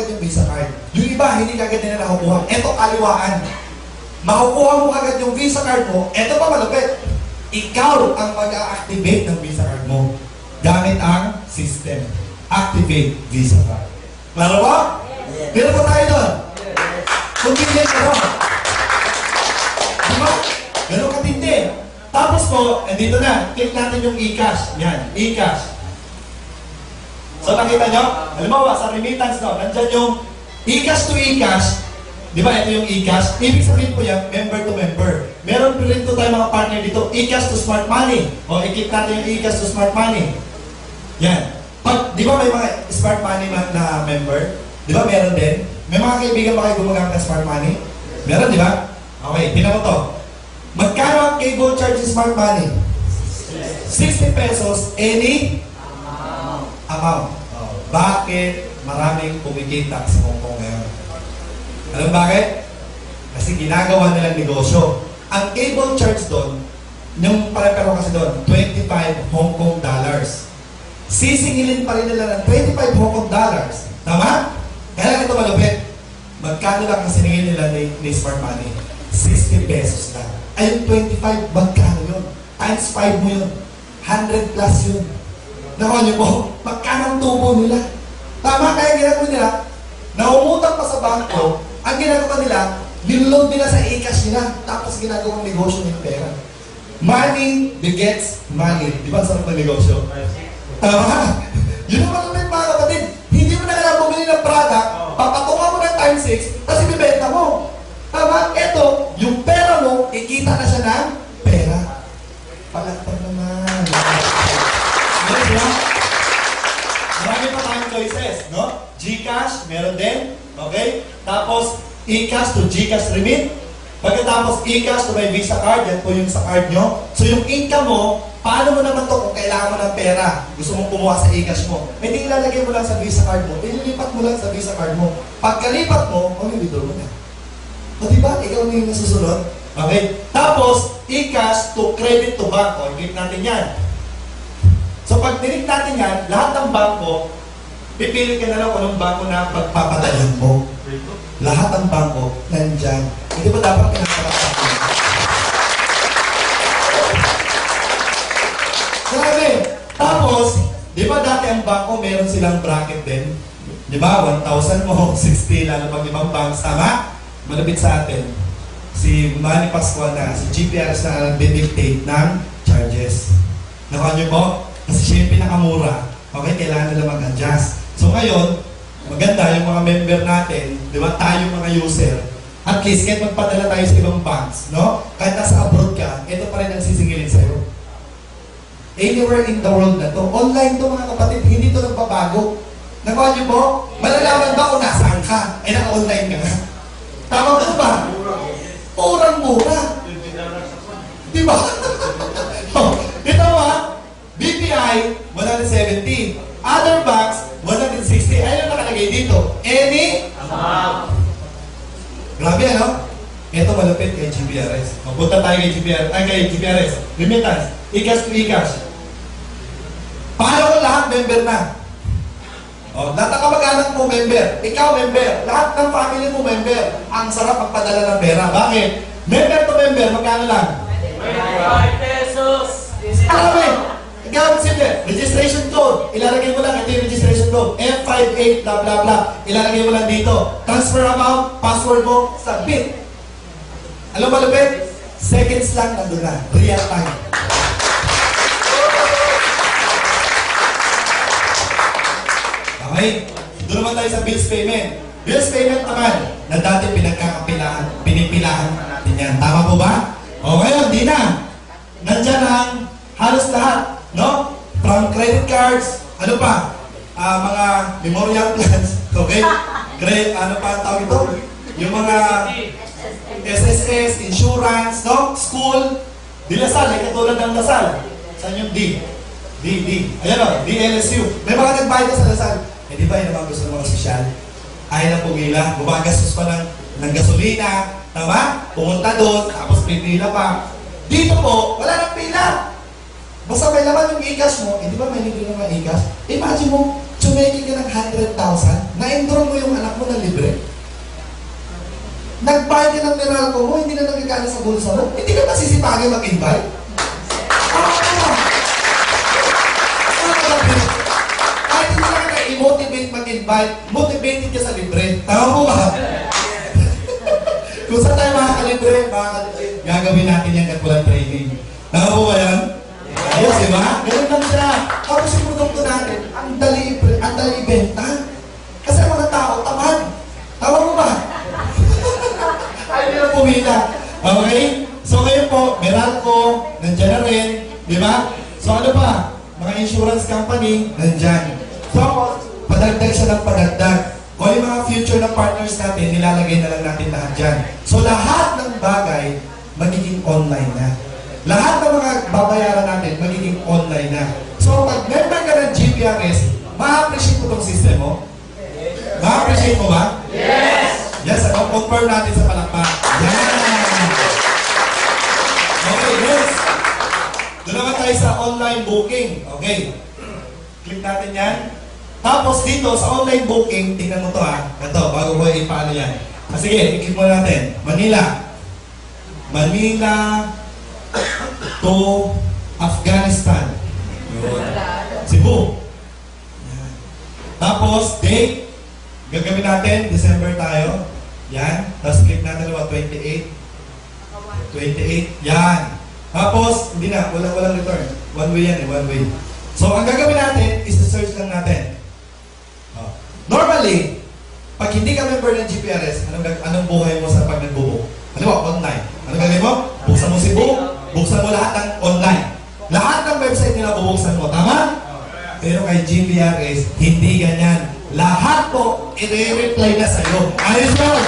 agad yung Visa card. Yung iba, hindi agad nila nakukuha. Ito, kaliwaan. Makukuha mo agad yung Visa card mo. Ito pa malupit. Ikaw ang mag-activate ng Visa card mo gamit ang system. Activate Visa card. Klaro ba? Meron pa tayo doon. Convenient ka ba? Ganun katindi. Tapos po, andito na, click natin yung e-cash. Yan, e-cash. So nakita nyo? Halimbawa, sa remittance no, nandyan yung e-cash to e-cash. Di ba, ito yung e-cash. Ibig sabihin po yan, member to member. Meron rin po tayo mga partner dito, e-cash to smart money. O, i-click natin yung e-cash to smart money. Yan. Pag, di ba may mga smart money na, na member? Di ba meron din? May mga kaibigan ba kayo gumagamit ng smart money? Meron, di ba? Okay, tingnan mo to. Magkano ang cable charge sa smart money? 60 pesos any amount. Oh, bakit maraming kumikita sa Hong Kong ngayon? Alam bakit? Kasi ginagawa nilang negosyo. Ang cable charge doon, yung pare-pero kasi doon, 25 Hong Kong dollars. Sisingilin pa rin nila ng 25 Hong Kong dollars. Tama? Kaya lang ito malupit. Magkano lang ang siningil nila ni, ni Smart Money? 60 pesos lang. Ay, yung 25, magkano yun? Times 5 mo yun. 100 plus yun. Nakuha niyo po, magkano ang tubo nila? Tama, kaya ginagawa nila, naumutang pa sa bangko, ang ginagawa nila, niload nila sa e-cash nila, tapos ginagawang negosyo ng pera. Money begets money. Di ba sarap na negosyo? Tama. Yun naman meron din. Okay? Tapos, e-cash to Gcash remit. Pagkatapos, e-cash to may Visa card, yan po yung sa card nyo. So, yung income mo, paano mo naman to kung kailangan mo ng pera? Gusto mong kumuha sa e-cash mo. Hindi ilalagay mo lang sa Visa card mo. Ililipat mo lang sa Visa card mo. Pagkalipat mo, withdraw mo na. O, di ba? Ikaw na yung nasusunod. Okay? Tapos, e-cash to credit to bank. O, i-click natin yan. So, pag nilik natin yan, lahat ng bangko, pipili ka na lang kung anong bangko na pagpapadalan mo. Lahat ng bangko, nandyan. Hindi ba dapat pinapalakpak mo? Grabe! Tapos, di ba dati ang bangko, meron silang bracket din? Di ba? 1,000 mo, 60, lalo pag ibang banks, tama? Malapit sa atin. Si Manny Pascual na, si GPRS na didictate ng charges. Nakuha niyo po? Kasi siya yung pinakamura. Okay, kailangan nila mag-adjust. So ngayon, maganda yung mga member natin, di ba, tayo mga user, at least kahit magpadala tayo sa ibang banks, no? Kahit nasa abroad ka, ito pa rin ang sisingilin sa'yo. Anywhere in the world na to, online to mga kapatid, hindi to nagbabago. Nakuha niyo po? Malalaman ba kung nasaan ka? Eh, naka-online ka nga. Tama po ba? Murang-mura. Di ba? Kay GPRS. Ay, kay GPRS. Remittance. Ikas to ikas. Kung lahat member na? O, lahat ng kamag-anak mo member. Ikaw member. Lahat ng family mo member. Ang sarap magpadala ng pera. Bakit? Member to member, magkano lang? 25 pesos! Alam eh, Gawin simple. Registration code. Ilalagay mo lang ito yung registration code. F58 blah blah blah. Ilalagay mo lang dito. Transfer amount, password mo, submit. Alam mo malupit? Seconds lang nandun na. Real time. Okay? Doon naman tayo sa bills payment. Bills payment naman, na dati pinagkakapilahan, pinipilahan natin yan. Tama po ba? O ngayon, di na. Nandyan ang halos lahat, no? From credit cards, ano pa? Ah, mga memorial plans, okay? Great, ano pa ang tawag ito? Yung mga SSS, insurance, no? School, di Lasal, ay katulad ng Lasal. Saan yung D? D, D. Ayan o, DLSU. May mga nagbayad sa Lasal. Eh di ba yun gusto ng mga sosyal? Ayaw na pumila. Gumagastos pa ng, ng gasolina. Tama? Pumunta doon, tapos pipila pa. Dito po, wala nang pila. Basta may laman yung ikas mo, eh di ba may libre naman ikas? Imagine mo, Tsumeki ka ng 100,000, na-enroll mo yung anak mo na libre. Nagbayad ka ng Meralco mo, hindi na nagkakala sa bulsa mo, hindi ka masisipagay mag-invite. Ah, kahit hindi ka na i-motivate mag-invite, motivated ka sa libre. Tama mo ba? Kung saan tayo makakalibre, makakalibre, gagawin natin yan at walang training. Tama mo ba yan? Ayos, di ba? Ganun lang siya. Tapos yung company, nandyan. So, padagdag siya ng padagdag. O yung mga future na partners natin, nilalagay na lang natin lahat dyan. So lahat ng bagay, magiging online na. Lahat ng mga babayaran natin, magiging online na. So pag member ka ng GPRS, ma-appreciate mo itong system mo? Ma-appreciate mo ba? Yes! Yes, ano? Confirm natin sa palakpak. Yan! Okay, yes! Doon naman tayo sa online booking. Okay. Click natin yan. Tapos dito sa online booking, tingnan mo to ha. Ito, bago ko ipaano yan. Ah, sige, i-click mo natin. Manila. Manila to Afghanistan. Yun. Cebu. Tapos, date. Gagawin natin, December tayo. Yan. Tapos click natin naman 28. 28. Yan. Tapos, hindi na, walang walang return. One way yan eh, one way. So, ang gagawin natin is search lang natin. Oh. Normally, pag hindi ka member ng GPRS, anong, anong buhay mo sa pag nagbubook? Ano ba? Online. Ano gagawin mo? Buksan mo si book, buksan mo lahat ng online. Lahat ng website nila bubuksan mo, tama? Pero kay GPRS, hindi ganyan. Lahat po, i-reply na sa'yo. Ayos yun!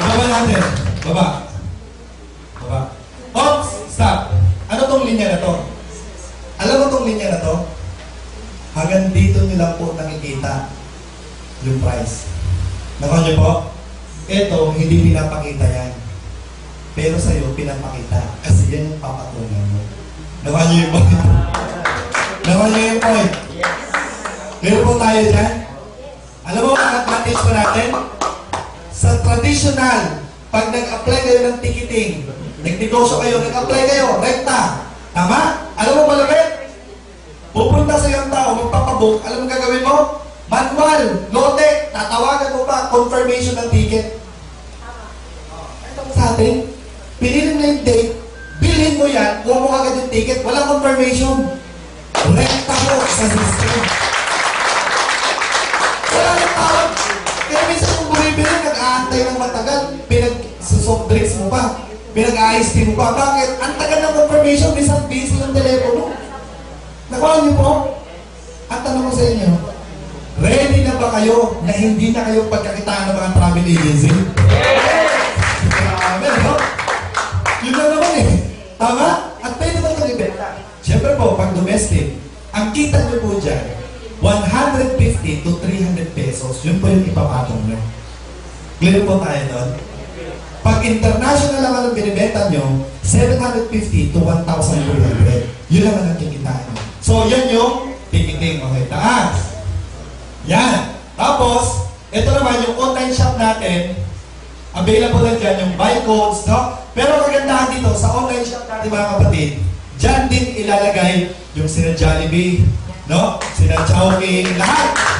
Baba natin. Baba. Oops! Stop. Ano tong linya na to? Alam mo tong linya na to? Hanggang dito nyo lang po nakikita yung price. Nakuha nyo po? Ito, hindi pinapakita yan. Pero sa'yo, pinapakita. Kasi yan yung papatungan mo. Nakuha nyo yung point? Nakuha nyo yung point? Meron po tayo dyan? Alam mo ang advantage pa natin? Sa traditional, pag nag-apply kayo ng ticketing, nagnegosyo kayo, nag-apply kayo, rekta. Tama? Alam mo malapit? Pupunta sa iyong tao, magpapabook, alam mo gagawin mo? Manual, lote, tatawagan mo pa, confirmation ng ticket. Ito sa atin, pinili mo yung date, bilhin mo yan, kuha mo agad yung ticket, walang confirmation. Rekta mo sa system. Wala nang tawag. Kaya minsan kung bumibili, nag-aantay ng matagal, pinag soft drinks mo pa, pinag-ice tea mo pa. Bakit? Ang tagal ng confirmation, minsan busy yung telepono. Nakuha niyo po? At tanong ko sa inyo, ready na ba kayo na hindi na kayo pagkakitaan ng mga travel agency? Grabe, no? Yun lang naman eh. Tama? At pwede ba ito ibenta? Siyempre po, pag domestic, ang kita niyo po dyan, 150 to 300 pesos, yun po yung ipapatong nyo. Clear po tayo doon? Pag international naman ang binibenta nyo, 750 to 1,200. Yun naman ang kikitaan nyo. So, yan yung ticketing. Okay, taas. Yan. Tapos, ito naman yung online shop natin. Available lang dyan yung buy codes, no? Pero kagandahan dito, sa online shop natin mga kapatid, dyan din ilalagay yung sina Jollibee, no? Sina Chowking, lahat.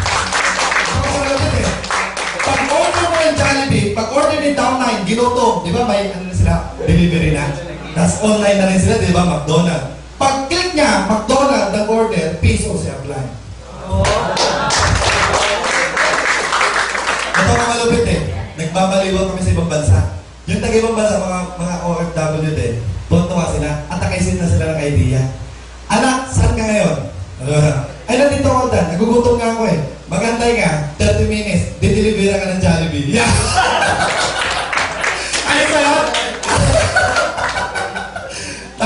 Order Jollibee, pag order ni Down9, ginuto, di ba may ano na sila, delivery na? Tapos online na rin sila, di ba, McDonald's. Pag click niya, McDonald's, nag-order, piso siya apply. Ito mga malupit eh. Nagbabaliwan kami sa ibang bansa. Yung taga ibang bansa, mga, mga OFW din, tuntua sila, at nakaisin na sila ng idea. Anak, saan ka ngayon? Ay, nandito ako dan. Nagugutom nga ako eh. Magantay ka,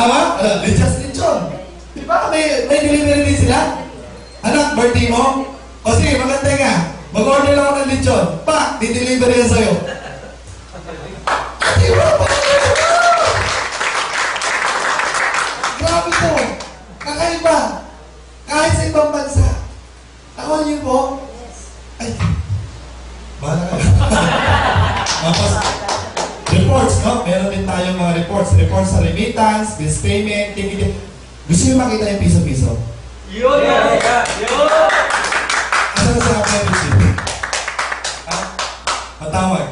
Tama? Uh, Lichas Lechon. Di ba may, may delivery din sila? Anak, birthday mo? O sige, magantay ka. Mag-order lang ako ng lechon. Pa, di-deliver yan sa'yo. Di ba? Grabe po. Kakaiba iba. Kahit sa ibang bansa. Ako niyo po. Ay. Bahala ka. no? Meron din tayong mga reports. Reports sa remittance, bills payment, ticket. Gusto niyo makita yung piso-piso? Yun! Yun! Ano sa akin receipt? Ha? Matawag.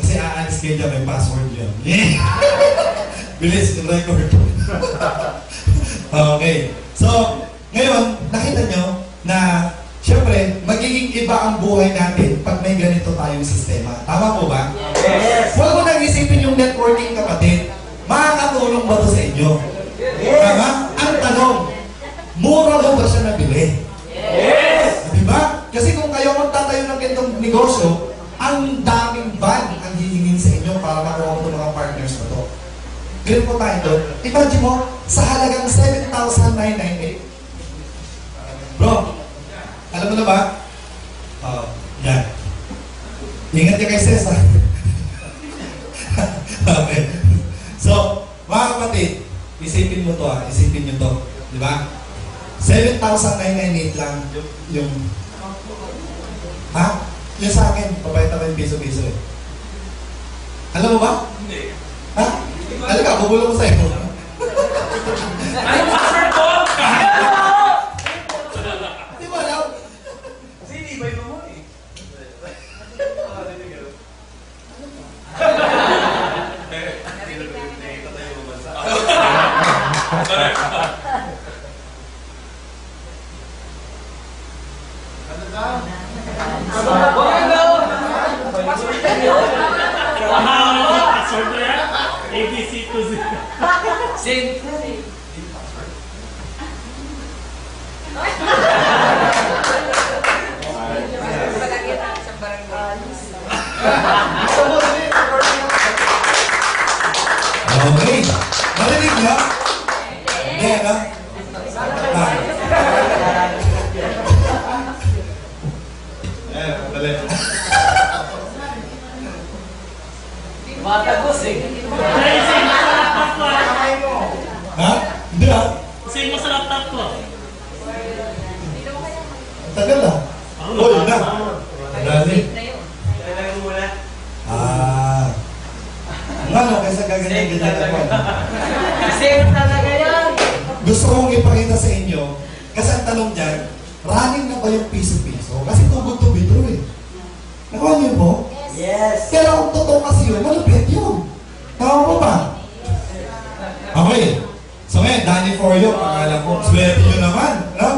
Kasi aalis kayo dyan, may password yan. Bilis, yung record. okay. So, ngayon, nakita nyo na magiging iba ang buhay natin pag may ganito tayong sistema. Tama po ba? Yes! Huwag mo nang isipin yung networking kapatid. Makakatulong ba to sa inyo? Tama? Ang tanong, mura ba ba siya nabili? Yes! Di ba? Kasi kung kayo magtatayo ng ganitong negosyo, ang daming ban ang hihingin sa inyo para makuha itong mga partners mo to. Ganun po tayo doon. Imagine mo, sa halagang 7,998. Bro, alam mo na ba? Ingat ka kay ha? okay. So, mga kapatid, isipin mo to ha, isipin nyo to. Di ba? 7,998 lang yung, yung ha? Yung sa akin, papayta ko yung piso-piso eh. Alam mo ba? Hindi. Ha? Alam ka, bubulong ko sa'yo. Ano password ko? Di ba alam? Kasi hindi ba iba mo eh? Password niya? ABC to Z. Sin. Okay. Marinig niyo? Hindi, ano? Ah. Eh, dali. Matagos eh. Ay, sing mo sa laptop ko. Ha? Hindi ah. Sing mo sa laptop ko. Tagal ah. Oh, yun na. Dali. Ah. Ano, kaysa gaganyan-ganyan ako. ano? Sin talaga. Gusto kong ipakita sa inyo, kasi ang tanong dyan, running na ba yung piso-piso? Kasi too good to be true eh. Nakuha niyo po? Yes. Pero kung totoo kasi yun, malupit yun. Tama po ba? Okay. So ngayon, Danny for you, pangalan ko. Swerte nyo naman, no?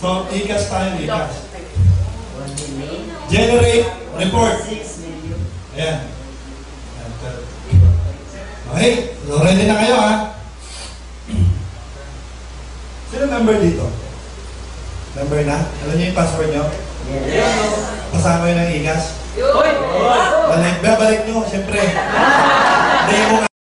So, ikas tayo, ikas. Generate report. Ayan. Okay, so ready na kayo ha? Sino member dito? Member na? Alam niyo yung password nyo? Kasama yun ng ikas? Hoy! Balik, babalik nyo, siyempre. Demo